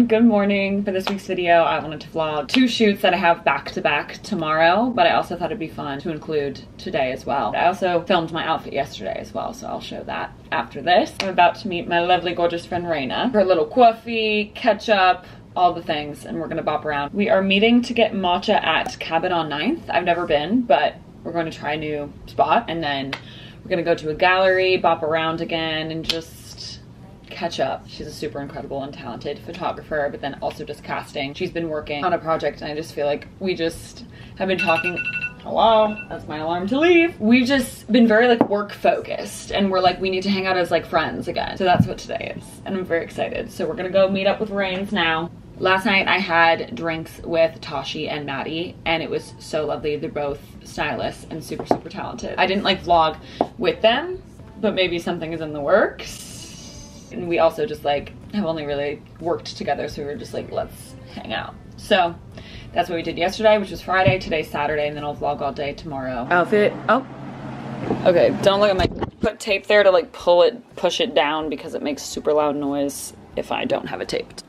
everyone, good morning. For this week's video, I wanted to vlog two shoots that I have back to back tomorrow, but I also thought it'd be fun to include today as well. I also filmed my outfit yesterday as well, so I'll show that after this. I'm about to meet my lovely, gorgeous friend Raina. Her little coffee, ketchup, all the things, and we're gonna bop around. We are meeting to get matcha at Cabin on 9th. I've never been, but we're going to try a new spot, and then we're gonna go to a gallery, bop around again, and just catch up. She's a super incredible and talented photographer, but then also just casting. She's been working on a project and I just feel like we just have been talking hello that's my alarm to leave. We've just been very like work focused and we're like we need to hang out as like friends again. So that's what today is and i'm very excited. So we're gonna go meet up with rains now. Last night i had drinks with tashi and maddie and it was so lovely. They're both stylists and super super talented. I didn't like vlog with them but maybe something is in the works and we also just like have only really worked together so we were just like let's hang out so that's what we did yesterday which was friday today's saturday and then i'll vlog all day tomorrow outfit oh okay don't look at my put tape there to like pull it push it down because it makes super loud noise if i don't have it taped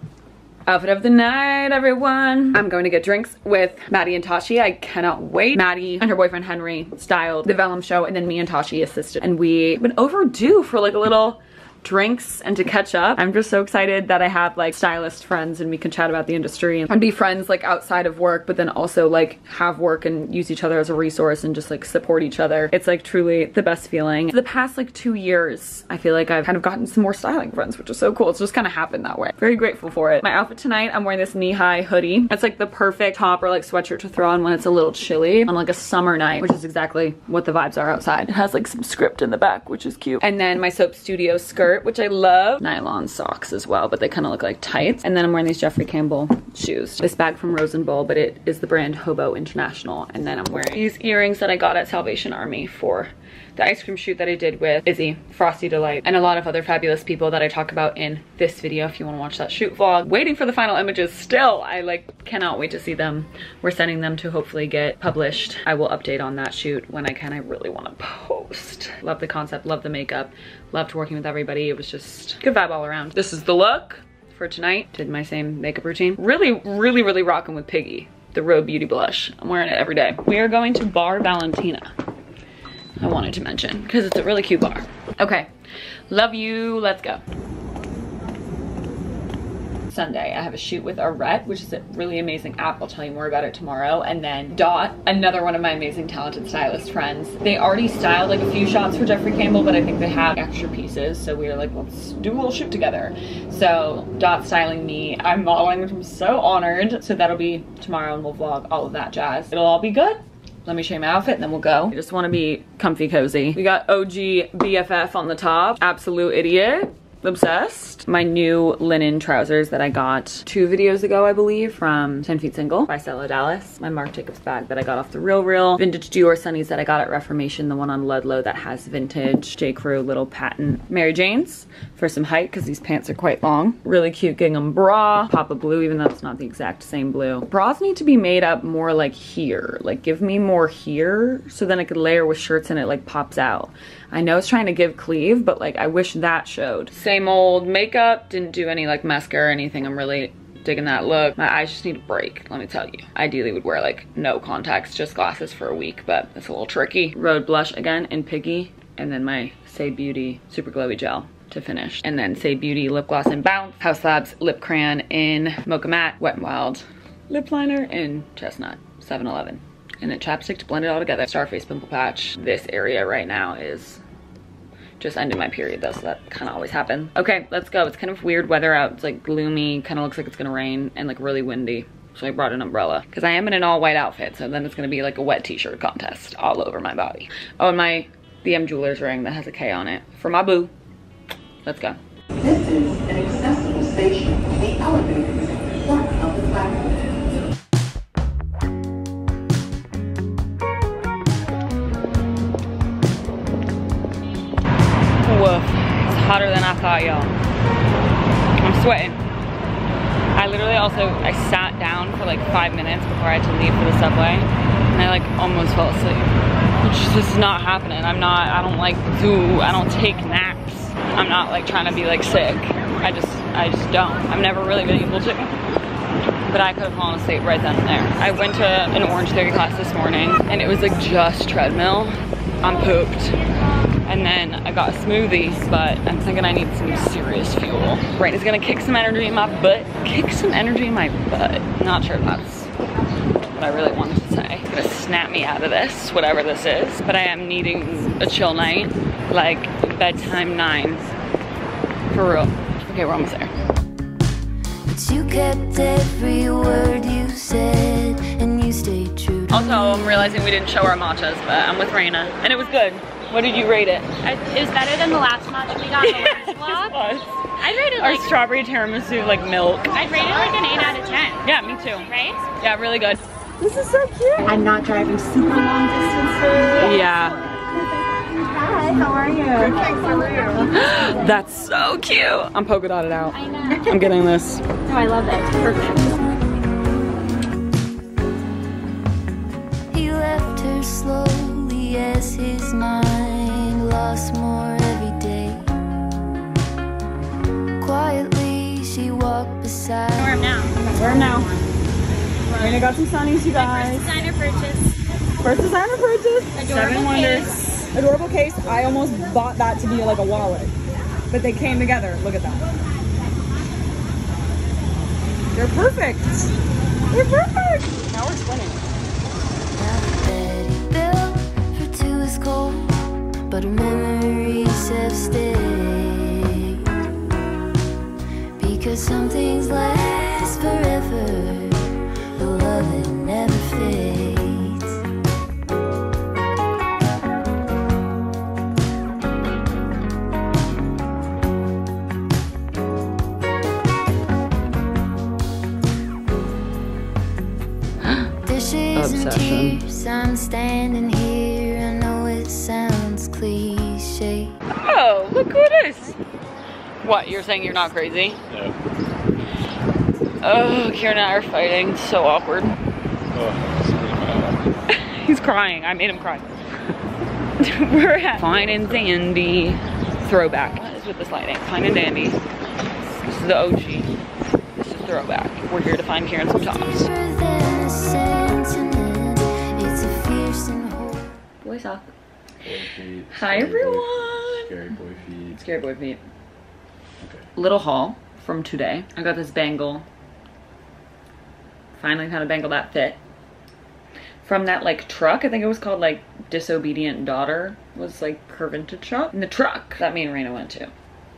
Outfit of the night, everyone. I'm going to get drinks with Maddie and Tashi. I cannot wait. Maddie and her boyfriend Henry styled the Vellum show and then me and Tashi assisted. And we've been overdue for like a little drinks and to catch up. I'm just so excited that I have like stylist friends and we can chat about the industry and be friends like outside of work, but then also like have work and use each other as a resource and just like support each other. It's like truly the best feeling. For the past like two years, I feel like I've kind of gotten some more styling friends, which is so cool. It's just kind of happened that way. Very grateful for it. My outfit tonight, I'm wearing this knee-high hoodie. It's like the perfect top or like sweatshirt to throw on when it's a little chilly on like a summer night, which is exactly what the vibes are outside. It has like some script in the back, which is cute. And then my Soap Studio skirt which I love. Nylon socks as well, but they kind of look like tights. And then I'm wearing these Jeffrey Campbell shoes. This bag from Rosenball, but it is the brand Hobo International. And then I'm wearing these earrings that I got at Salvation Army for the ice cream shoot that I did with Izzy, Frosty Delight, and a lot of other fabulous people that I talk about in this video if you want to watch that shoot vlog. Waiting for the final images still. I like cannot wait to see them. We're sending them to hopefully get published. I will update on that shoot when I can. I really want to post. Love the concept, love the makeup, loved working with everybody. It was just good vibe all around. This is the look for tonight. Did my same makeup routine. Really, really, really rocking with Piggy the Rhode Beauty Blush. I'm wearing it every day. We are going to Bar Valentina. I wanted to mention because it's a really cute bar. Okay, love you, let's go. Sunday, I have a shoot with Arete, which is a really amazing app. I'll tell you more about it tomorrow. And then Dot, another one of my amazing talented stylist friends. They already styled like a few shots for Jeffrey Campbell, but I think they have extra pieces. So we were like, let's do a little shoot together. So Dot styling me, I'm modeling, which I'm so honored. So that'll be tomorrow and we'll vlog all of that jazz. It'll all be good. Let me show you my outfit and then we'll go. I just want to be comfy cozy. We got OG BFF on the top. Absolute idiot obsessed. My new linen trousers that I got two videos ago, I believe, from 10 Feet Single by Stella Dallas. My Marc Jacobs bag that I got off the Real Real. Vintage Dior sunnies that I got at Reformation, the one on Ludlow that has vintage J. Crew little patent Mary Jane's for some height because these pants are quite long. Really cute gingham bra, Papa Blue, even though it's not the exact same blue. Bras need to be made up more like here. Like give me more here so then I could layer with shirts and it like pops out. I know it's trying to give cleave, but like I wish that showed. Same old makeup, didn't do any like mascara or anything. I'm really digging that look. My eyes just need a break, let me tell you. Ideally would wear like no contacts, just glasses for a week, but it's a little tricky. Rhode blush again in Piggy, and then my Saie Beauty Super Glowy Gel to finish. And then Saie Beauty Lip Gloss in Bounce, Haus Labs Lip Crayon in Mocha Matte, Wet n Wild Lip Liner in Chestnut, 7-Eleven. And then chapstick to blend it all together. Starface Pimple Patch. This area right now is just ended my period though, so that kind of always happens. Okay, let's go. It's kind of weird weather out. It's like gloomy, kind of looks like it's gonna rain and like really windy. So I brought an umbrella because I am in an all white outfit. So then it's gonna be like a wet t-shirt contest all over my body. Oh, and my BM Jewelers ring that has a K on it for my boo. Let's go. This is an accessible station. The elevator hotter than I thought, y'all. I'm sweating. I literally also, I sat down for like five minutes before I had to leave for the subway. And I like almost fell asleep. Which is just not happening. I'm not, I don't like do, I don't take naps. I'm not like trying to be like sick. I just, I just don't. I've never really been able to. But I could have fallen asleep right then and there. I went to an Orange Theory class this morning and it was like just treadmill. I'm pooped. And then I got a smoothie, but I'm thinking I need some serious fuel. Right, is gonna kick some energy in my butt. Kick some energy in my butt. Not sure if that's what I really wanted to say. It's gonna snap me out of this, whatever this is. But I am needing a chill night, like bedtime nine. For real. Okay, we're almost there. But you kept every word you said, and you stayed true Also, I'm realizing we didn't show our matchas, but I'm with Raina, and it was good. What did you rate it? I, it was better than the last match we got in the last vlog. I'd rate it Our like strawberry tiramisu, like milk. I'd rate it like an 8 out of 10. Yeah, me too. Right? Yeah, really good. This is so cute. I'm not driving super long distances. Yeah. Hi, how are you? Good, thanks. How are you? That's so cute. I'm polka dotted out. I know. I'm getting this. No, I love that. It's perfect. He left her slowly as his mind 'em now. Where now? Raina got some sunnies, you guys. First guys. designer purchase. First designer purchase. Adorable Seven wonders. case. adorable case. I almost bought that to be like a wallet, but they came together. Look at that. They're perfect. They're perfect. Now we're spinning. built for two is cold, but memories have stayed. Because some things last forever, the love that never fades. Dishes and Obsession. tears, I'm standing here. I know it sounds cliche. Oh, look who it is. What, you're saying you're not crazy? No. Oh, Kieran and I are fighting. So awkward. Oh, it's really bad. He's crying. I made him cry. We're at Fine and Dandy throwback. What is with this lighting? Fine and Dandy. This is the OG. This is throwback. We're here to find Kieran some tops. Deeper than a sentiment, it's a fierce and whole. Boys off. Boy feet, Hi, everyone. Scary boy feet. Scary boy feet. Okay. Little haul from today. I got this bangle. Finally found a bangle that fit. From that like truck, I think it was called like Disobedient Daughter, was like her vintage shop. In the truck that me and Raina went to.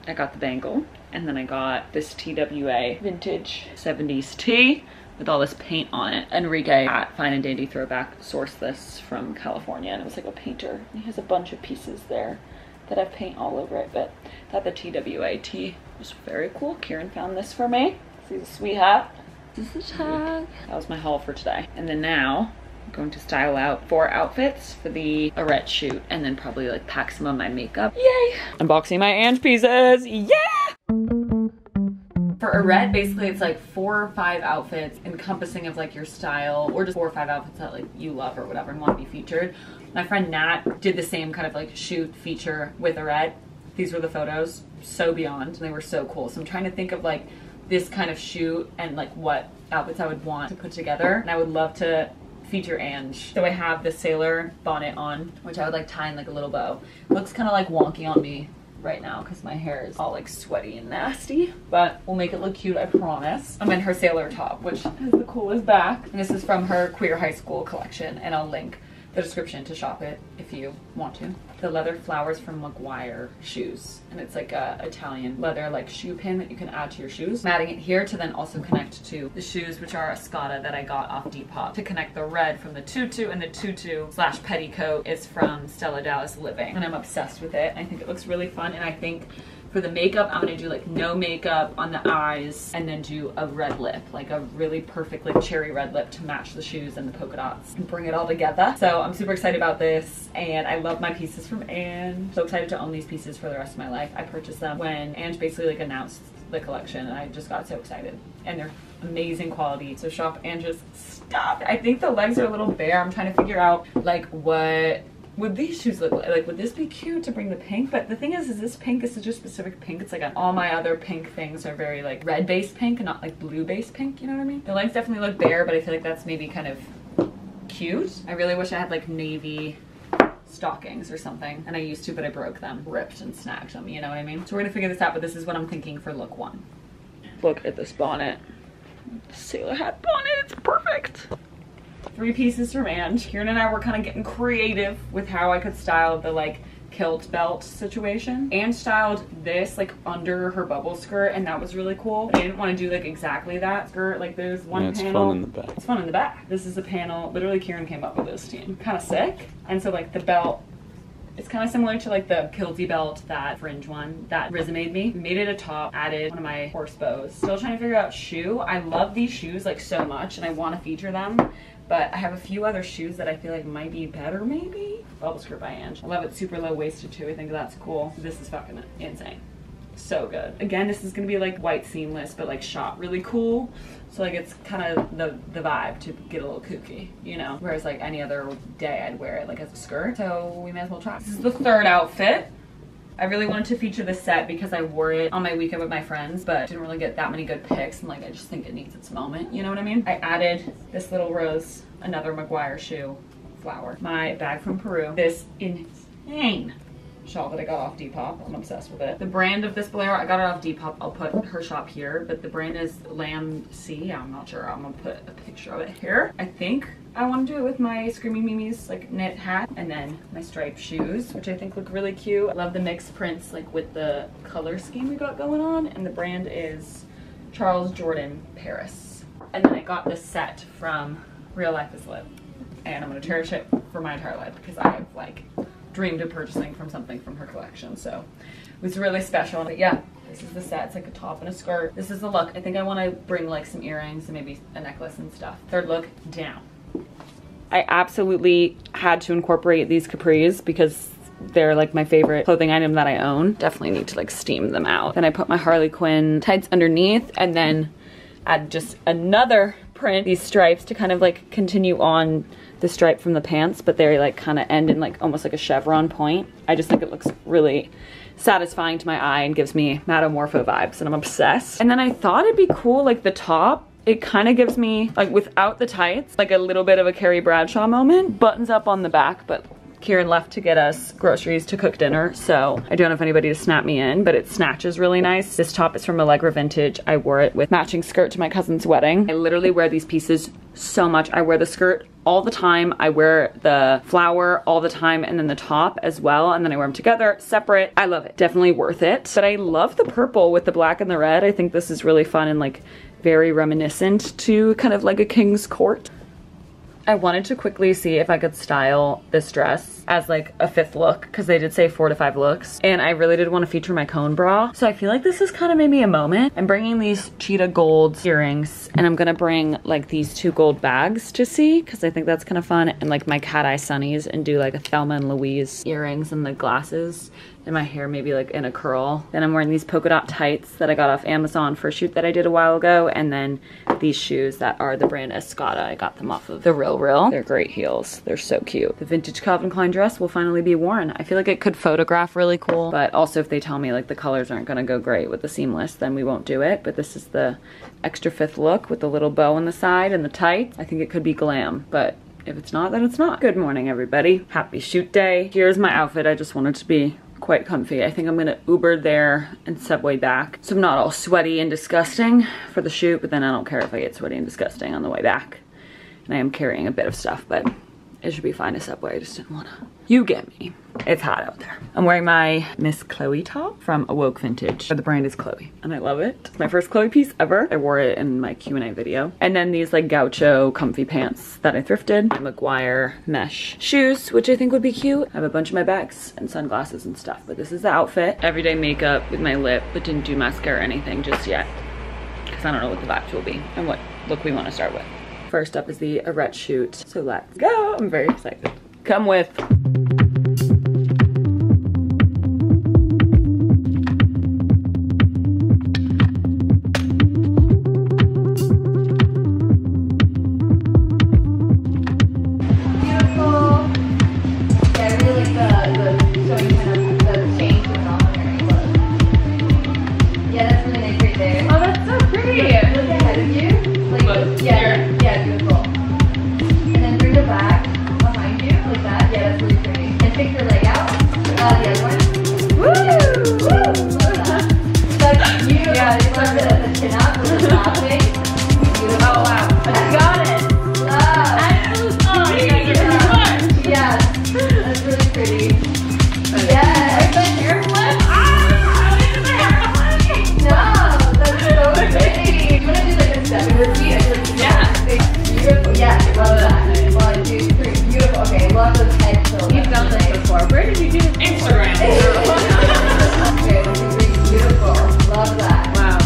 I got the bangle and then I got this TWA vintage 70s tee with all this paint on it. Enrique at Fine and Dandy Throwback sourced this from California and it was like a painter. He has a bunch of pieces there that have paint all over it, but thought the TWA tee was very cool. Kieran found this for me. He's a sweet hat. This is the tag. That was my haul for today. And then now I'm going to style out four outfits for the Arette shoot and then probably like pack some of my makeup. Yay! Unboxing my Ange pieces. Yeah! For Arette, basically it's like four or five outfits encompassing of like your style or just four or five outfits that like you love or whatever and want to be featured. My friend Nat did the same kind of like shoot feature with Arette. These were the photos, so beyond, and they were so cool. So I'm trying to think of like this kind of shoot and like what outfits I would want to put together. And I would love to feature Ange. So I have the sailor bonnet on, which I would like tie in like a little bow. looks kind of like wonky on me right now because my hair is all like sweaty and nasty, but we'll make it look cute, I promise. I'm in her sailor top, which has the coolest back. And this is from her Queer High School collection, and I'll link the description to shop it if you want to. The leather flowers from Maguire shoes, and it's like a Italian leather like shoe pin that you can add to your shoes. I'm adding it here to then also connect to the shoes, which are Escada that I got off Depop to connect the red from the tutu, and the tutu slash petticoat is from Stella Dallas Living, and I'm obsessed with it. I think it looks really fun, and I think for the makeup, I'm gonna do like no makeup on the eyes and then do a red lip, like a really perfect like cherry red lip to match the shoes and the polka dots and bring it all together. So I'm super excited about this and I love my pieces from Ange. So excited to own these pieces for the rest of my life. I purchased them when Ange basically like announced the collection and I just got so excited. And they're amazing quality. So shop and just stuff. I think the legs are a little bare. I'm trying to figure out like what would these shoes look like? Like, would this be cute to bring the pink? But the thing is, is this pink is such a specific pink. It's like all my other pink things are very like red based pink and not like blue based pink. You know what I mean? The legs definitely look bare, but I feel like that's maybe kind of cute. I really wish I had like navy stockings or something. And I used to, but I broke them, ripped and snagged them. You know what I mean? So we're gonna figure this out, but this is what I'm thinking for look one. Look at this bonnet. Sailor hat bonnet, it's perfect three pieces from and Kieran and I were kind of getting creative with how I could style the like kilt belt situation and styled this like under her bubble skirt and that was really cool. I didn't want to do like exactly that skirt. Like there's one Yeah, it's panel. fun in the back. It's fun in the back. This is a panel. Literally Kieran came up with this team. Kind of sick. And so like the belt it's kind of similar to like the kilty belt, that fringe one that Riza made me. Made it a top, added one of my horse bows. Still trying to figure out shoe. I love these shoes like so much and I want to feature them. But I have a few other shoes that I feel like might be better maybe. Bubble skirt by Ange. I love it super low waisted too. I think that's cool. This is fucking insane. So good. Again, this is gonna be like white seamless, but like shot really cool. So like it's kind of the the vibe to get a little kooky, you know. Whereas like any other day, I'd wear it like as a skirt. So we may as well try. This is the third outfit. I really wanted to feature this set because I wore it on my weekend with my friends, but didn't really get that many good pics. And like, I just think it needs its moment. You know what I mean? I added this little rose, another Maguire shoe flower, my bag from Peru, this insane shawl that I got off Depop. I'm obsessed with it. The brand of this bolero, I got it off Depop. I'll put her shop here, but the brand is Lamb C. I'm not sure. I'm gonna put a picture of it here. I think I want to do it with my Screaming Mimi's like knit hat and then my striped shoes, which I think look really cute. I love the mixed prints like with the color scheme we got going on, and the brand is Charles Jourdan Paris. And then I got this set from Real Life is Lit, and I'm gonna cherish it for my entire life because I have like dreamed of purchasing from something from her collection. So it was really special. But yeah, this is the set. It's like a top and a skirt. This is the look. I think I want to bring like some earrings and maybe a necklace and stuff. Third look, down. I absolutely had to incorporate these capris because they're like my favorite clothing item that I own. Definitely need to like steam them out. Then I put my Harley Quinn tights underneath and then add just another print, these stripes to kind of like continue on the stripe from the pants, but they like kind of end in like almost like a chevron point. I just think it looks really satisfying to my eye and gives me Madomorpho vibes and I'm obsessed. And then I thought it'd be cool like the top it kind of gives me like without the tights like a little bit of a Carrie Bradshaw moment buttons up on the back but Kieran left to get us groceries to cook dinner, so I don't have anybody to snap me in, but it snatches really nice. This top is from Allegra Vintage. I wore it with matching skirt to my cousin's wedding. I literally wear these pieces so much. I wear the skirt all the time. I wear the flower all the time and then the top as well. And then I wear them together, separate. I love it. Definitely worth it. But I love the purple with the black and the red. I think this is really fun and like very reminiscent to kind of like a king's court. I wanted to quickly see if I could style this dress as like a fifth look because they did say four to five looks and I really did want to feature my cone bra. So I feel like this is kind of maybe a moment. I'm bringing these cheetah gold earrings and I'm gonna bring like these two gold bags to see because I think that's kind of fun and like my cat eye sunnies and do like a Thelma and Louise earrings and the glasses and my hair maybe like in a curl. Then I'm wearing these polka dot tights that I got off Amazon for a shoot that I did a while ago. And then these shoes that are the brand Escada. I got them off of The Real Real. They're great heels. They're so cute. The vintage Calvin Klein dress will finally be worn. I feel like it could photograph really cool, but also if they tell me like the colors aren't gonna go great with the seamless, then we won't do it. But this is the extra fifth look with the little bow on the side and the tights. I think it could be glam, but if it's not, then it's not. Good morning, everybody. Happy shoot day. Here's my outfit. I just wanted to be quite comfy. I think I'm gonna Uber there and Subway back. So I'm not all sweaty and disgusting for the shoot, but then I don't care if I get sweaty and disgusting on the way back. And I am carrying a bit of stuff, but it should be fine to Subway. I just didn't wanna, you get me. It's hot out there. I'm wearing my Miss Chloe top from Awoke Vintage. The brand is Chloe and I love it. It's my first Chloe piece ever. I wore it in my Q&A video. And then these like gaucho comfy pants that I thrifted. My Maguire mesh shoes, which I think would be cute. I have a bunch of my bags and sunglasses and stuff, but this is the outfit. Everyday makeup with my lip, but didn't do mascara or anything just yet. Cause I don't know what the vibes will be and what look we wanna start with. First up is the Arete shoot. So let's go. I'm very excited. Come with. You've done this before. Where did you do this? Instagram. Okay, one, two, three. Beautiful. Love that. Wow.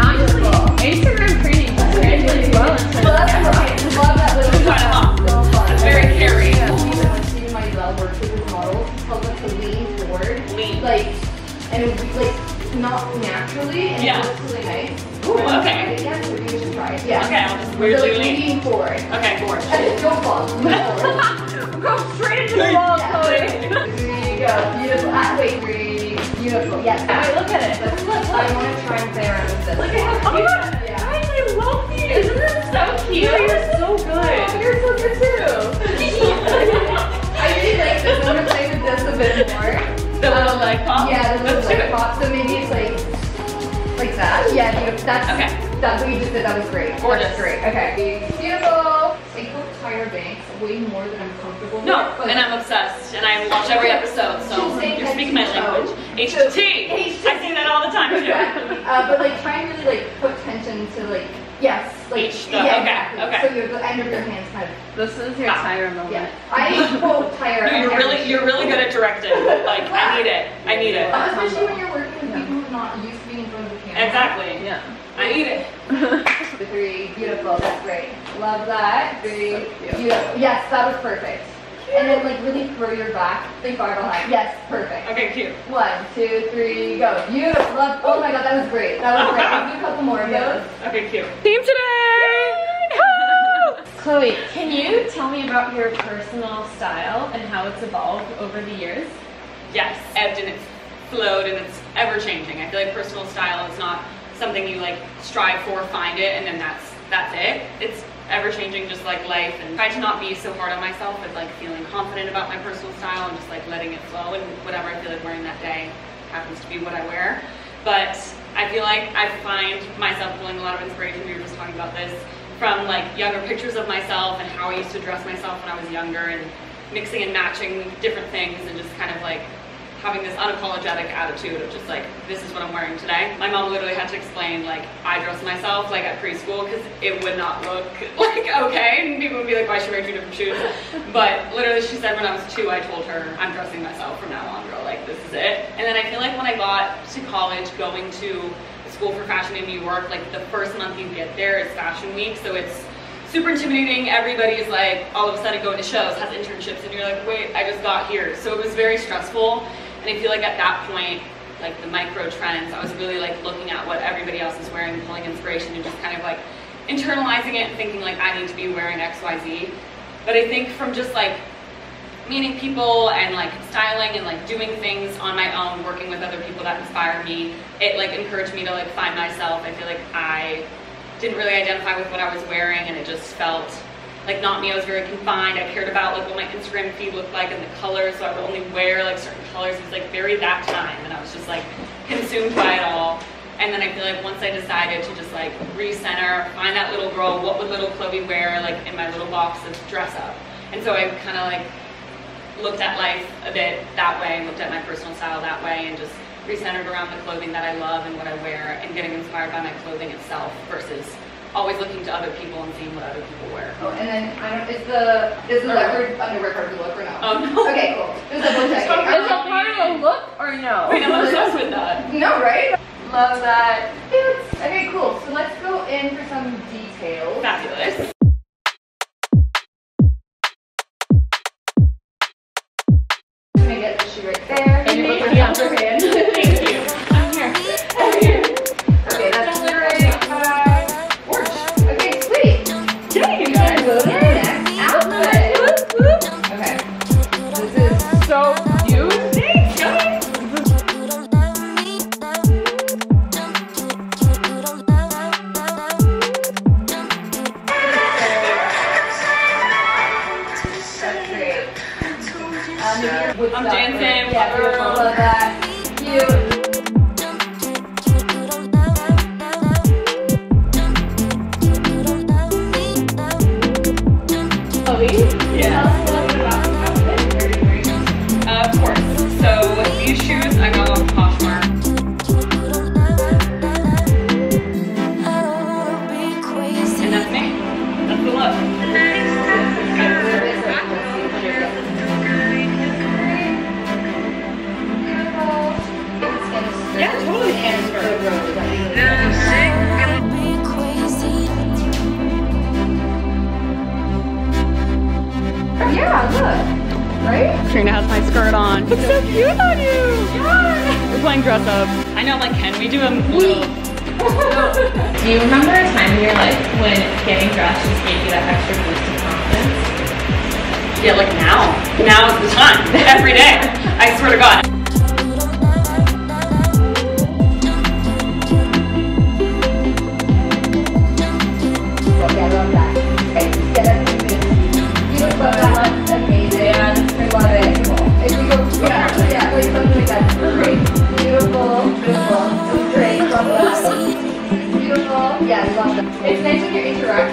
Honestly, Instagram training translates well into Love that. Okay, love that little. Kind of up. It's very hairy. Even when seeing my love works with model, tells us to lean forward. Lean. Like, and like, not naturally, and Yeah. it looks really nice. Ooh, okay. Yeah, so you should try it. Yeah. Okay, I'll just So, weirdly like, lean. lean forward. Okay, forward. And don't fall. Lean forward. Go straight into the wall. Chloe. There you go. Beautiful. Ah, wait, three. Beautiful. Yes. Wait, look at it. Look, look, I want to try and play around with this. Look at how cute. Yeah. Guys, I love these. Isn't this so cute? You're so good. You're so good too. I really like this. I'm gonna play with this a bit more. The little leg pop? Yeah, the little Let's like pop. So maybe it's like like that. Yeah. That's Okay. That's what you just did. That was great. Gorgeous. That's great. Okay. Beautiful. I book Tyra Banks way more than I'm comfortable No, with. but- and I'm obsessed, and I watch every episode, so you're speaking my language. HT. H2O. I say that all the time too. Uh, but like try and really like put tension to like yes, like H the- yeah, okay, exactly. okay. So you have the end of your hands kind of This is your. Tyra moment. yeah. I quote Tyra. No, you're really, you're really good at directing. Like, I need it. I need it. Especially when you're working with people who are not used to being in front of the camera. Exactly. Yeah. I need it. The three, beautiful, that's great. Love that. Three, So beautiful. Yes, that was perfect. And then like really throw your back, think far behind. Yes, perfect. Okay, cute. One, two, three, go. Beautiful. Love. Oh my god, that was great. That was great. I'll do a couple more of those. Okay, cute. Team today! Chloe, can you tell me about your personal style and how it's evolved over the years? Yes, ebbed and it's flowed and it's ever changing. I feel like personal style is not something you like strive for, find it, and then that's that's it. It's ever changing, just like life, and try to not be so hard on myself with like feeling confident about my personal style and just like letting it flow and whatever I feel like wearing that day happens to be what I wear. But I feel like I find myself pulling a lot of inspiration. We were just talking about this from like younger pictures of myself and how I used to dress myself when I was younger and mixing and matching different things and just kind of like having this unapologetic attitude of just like this is what I'm wearing today. My mom literally had to explain like I dress myself like at preschool because it would not look like okay and people would be like why is she wear two different shoes but literally she said when I was two I told her I'm dressing myself from now on girl like this is it and then I feel like when I got to college going to school for fashion in New York like the first month you get there it's fashion week so it's super intimidating. Everybody's like all of a sudden going to shows, has internships, and you're like, wait, I just got here. So it was very stressful. And I feel like at that point, like the micro trends, I was really like looking at what everybody else is wearing, pulling inspiration, and just kind of like internalizing it and thinking like I need to be wearing X, Y, Z. But I think from just like meeting people and like styling and like doing things on my own, working with other people that inspire me, it like encouraged me to like find myself. I feel like I didn't really identify with what I was wearing and it just felt like not me. I was very confined. I cared about like what my Instagram feed looked like and the colors, so I would only wear like certain colors. It was like very that time and I was just like consumed by it all. And then I feel like once I decided to just like recenter, find that little girl, what would little Chloe wear like in my little box of dress up. And so I kind of like looked at life a bit that way, and looked at my personal style that way, and just recentered around the clothing that I love and what I wear, and getting inspired by my clothing itself versus always looking to other people and seeing what other people wear. Oh, and then I don't. Is the is the leopard underwear part of the look or no? Oh no! Okay, cool. Just double checking. Is it part of a look or no? Wait, I'm obsessed with that. No, right? Love that. Boots. Okay, cool. So let's go in for some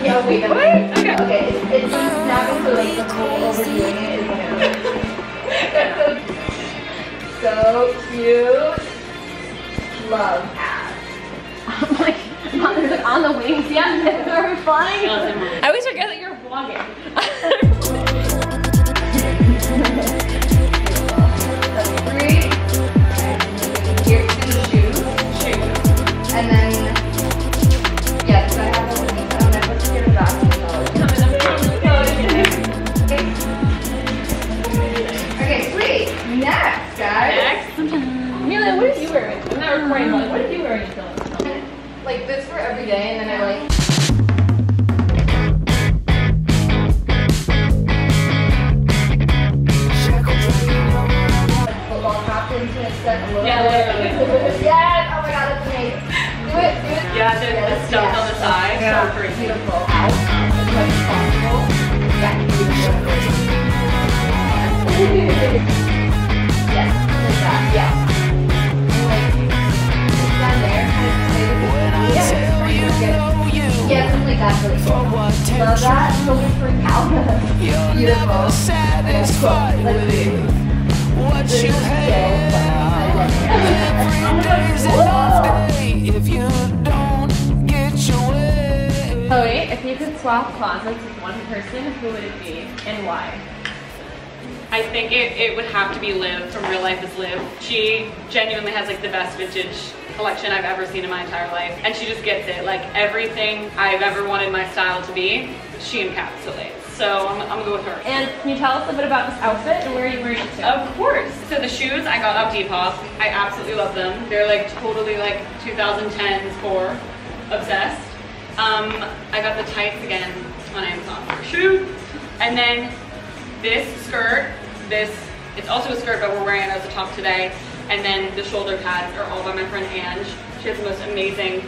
you're interacting. Oh, wait, no. Okay. Okay, it's, it's not going to like the whole overdoing it is like so cute. Love abs. I'm like, on the, on the wings, yeah, they're flying. I always forget that you're vlogging. wearing? But what are you wearing until Like this for every day, and then I like. Closets with one person, who would it be and why? I think it, it would have to be Liv from Real Life is Liv. She genuinely has like the best vintage collection I've ever seen in my entire life. And she just gets it. Like everything I've ever wanted my style to be, she encapsulates. So I'm, I'm gonna go with her. And can you tell us a bit about this outfit and where are you wearing it to? Of course. So the shoes I got off Depop. I absolutely love them. They're like totally like 2010s for obsessed. Um, I got the tights again on Amazon for shoot. And then this skirt, this, it's also a skirt, but we're wearing it as a top today. And then the shoulder pads are all by my friend Ange. She has the most amazing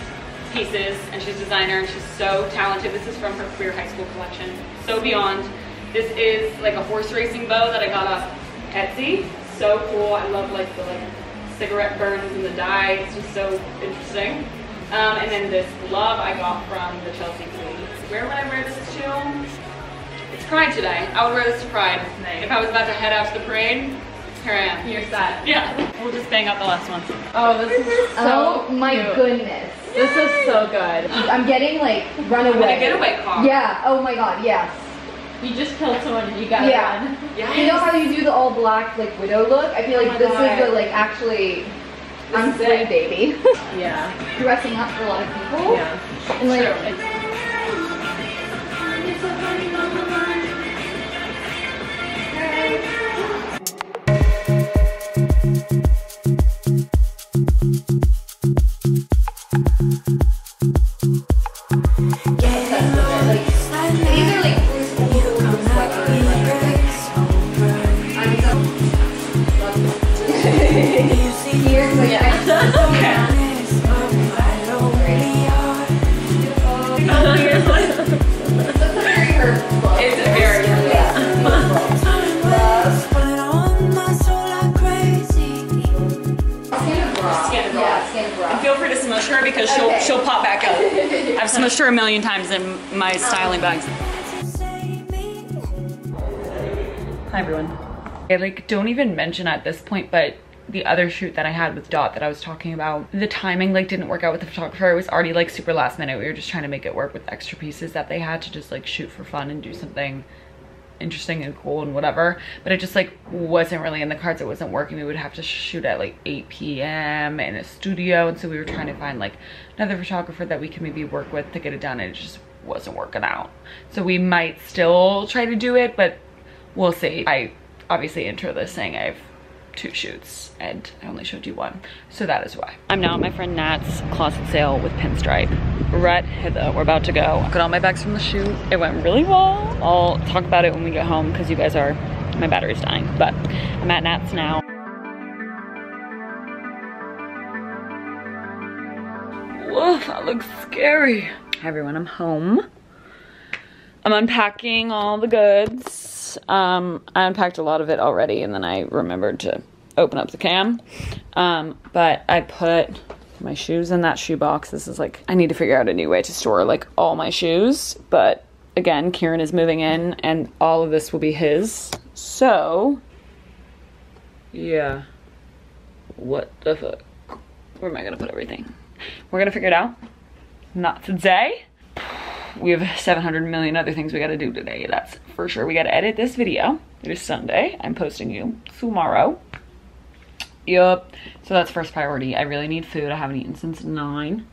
pieces and she's a designer and she's so talented. This is from her queer high school collection. So beyond. This is like a horse racing bow that I got off Etsy. So cool. I love like the like cigarette burns and the dye. It's just so interesting. Um, and then this glove I got from the Chelsea Queen. Where would I wear this to? It's Pride today. I would wear this to Pride. Nice. If I was about to head out to the parade, here I am. You're set. Yeah. We'll just bang out the last one. Oh, this is so Oh my cute. goodness. This is so good. I'm getting like run I'm away. getaway car. Yeah. Oh my god. Yes. You just killed someone and you got Yeah. run. Yes. You know how you do the all black like widow look? I feel Oh like my this God. is the like actually. I'm free, baby. Yeah. Dressing up for a lot of people. Yeah. And like, True. Because she'll Okay. she'll pop back up. I've smushed her a million times in my styling bags. Hi everyone. I like don't even mention at this point, but the other shoot that I had with Dot that I was talking about, the timing like didn't work out with the photographer. It was already like super last minute. We were just trying to make it work with extra pieces that they had to just like shoot for fun and do something interesting and cool and whatever but it just like wasn't really in the cards. It wasn't working. We would have to shoot at like 8 p.m in a studio and so we were trying to find like another photographer that we could maybe work with to get it done and it just wasn't working out. So we might still try to do it but we'll see. I obviously enter this saying i have two shoots and I only showed you one. So that is why. I'm now at my friend Nat's closet sale with Pinstripe. Right hither, we're about to go. Got all my bags from the shoot. It went really well. I'll talk about it when we get home because you guys are, my battery's dying. But I'm at Nat's now. Woof, that looks scary. Hi everyone, I'm home. I'm unpacking all the goods. Um, I unpacked a lot of it already and then I remembered to open up the cam. Um, but I put my shoes in that shoe box. This is like, I need to figure out a new way to store like all my shoes. But again, Kieran is moving in and all of this will be his. So, yeah. What the fuck? Where am I gonna put everything? We're gonna figure it out. Not today we have 700 million other things we gotta do today, that's for sure. We gotta edit this video. It is Sunday. I'm posting you tomorrow. Yup. So that's first priority. I really need food. I haven't eaten since 9.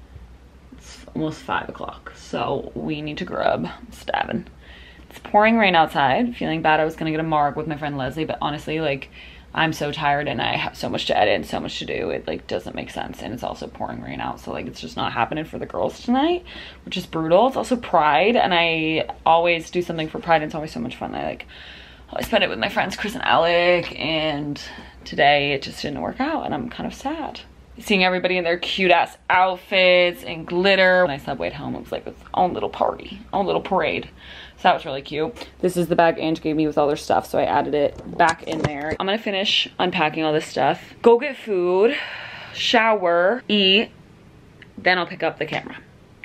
It's almost 5 o'clock. So we need to grub. Stabbing. It's pouring rain outside. Feeling bad I was gonna get a marg with my friend Leslie, but honestly, like, I'm so tired and I have so much to edit and so much to do. It like doesn't make sense. And it's also pouring rain out. So like it's just not happening for the girls tonight, which is brutal. It's also pride. And I always do something for pride. And it's always so much fun. I like, I spend it with my friends, Chris and Alec. And today it just didn't work out and I'm kind of sad. Seeing everybody in their cute ass outfits and glitter. When I subwayed home, it was like its own little party, own little parade. So that was really cute. This is the bag Ange gave me with all their stuff, so I added it back in there. I'm gonna finish unpacking all this stuff, go get food, shower, eat, then I'll pick up the camera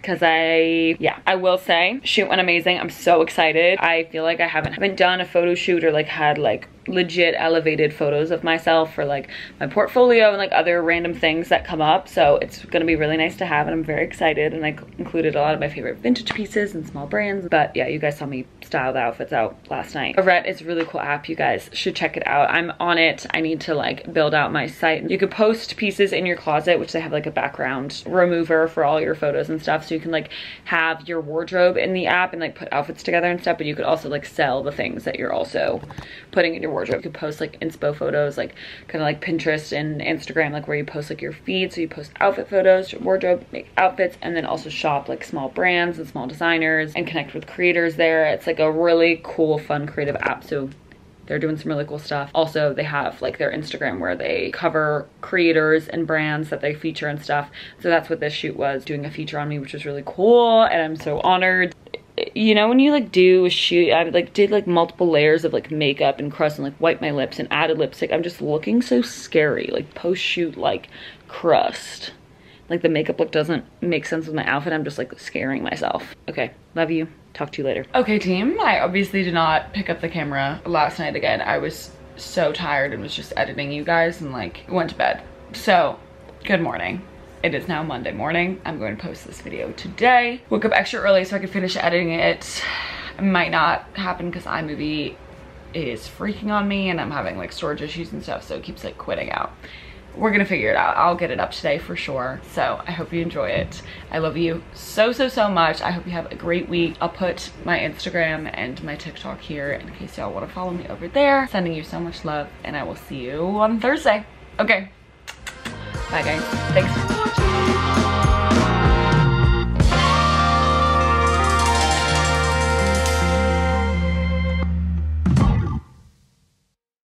because I, yeah, I will say, shoot went amazing. I'm so excited. I feel like I haven't, haven't done a photo shoot or like had like legit elevated photos of myself for like my portfolio and like other random things that come up. So it's gonna be really nice to have and I'm very excited. And I included a lot of my favorite vintage pieces and small brands. But yeah, you guys saw me style the outfits out last night. Arette is a really cool app. You guys should check it out. I'm on it. I need to like build out my site. You could post pieces in your closet, which they have like a background remover for all your photos and stuff. So you can like have your wardrobe in the app and like put outfits together and stuff. But you could also like sell the things that you're also putting in your wardrobe. You could post like inspo photos, like kind of like Pinterest and Instagram, like where you post like your feed. So you post outfit photos, wardrobe, make outfits, and then also shop like small brands and small designers and connect with creators there. It's like a really cool, fun, creative app. So they're doing some really cool stuff. Also, they have like their Instagram where they cover creators and brands that they feature and stuff. So that's what this shoot was, doing a feature on me, which was really cool. And I'm so honored you know when you like do a shoot i like did like multiple layers of like makeup and crust and like wiped my lips and added lipstick i'm just looking so scary like post shoot like crust. Like the makeup look doesn't make sense with my outfit i'm just like scaring myself. Okay love you. Talk to you later. Okay team i obviously did not pick up the camera last night again. I was so tired and was just editing you guys and like went to bed. So good morning it is now Monday morning. I'm going to post this video today. Woke up extra early so I could finish editing it. it might not happen because iMovie is freaking on me and I'm having like storage issues and stuff so it keeps like quitting out. We're gonna figure it out. I'll get it up today for sure. So I hope you enjoy it. I love you so, so, so much. I hope you have a great week. I'll put my Instagram and my TikTok here in case y'all wanna follow me over there. Sending you so much love and I will see you on Thursday. Okay, Bye guys. Thanks for watching.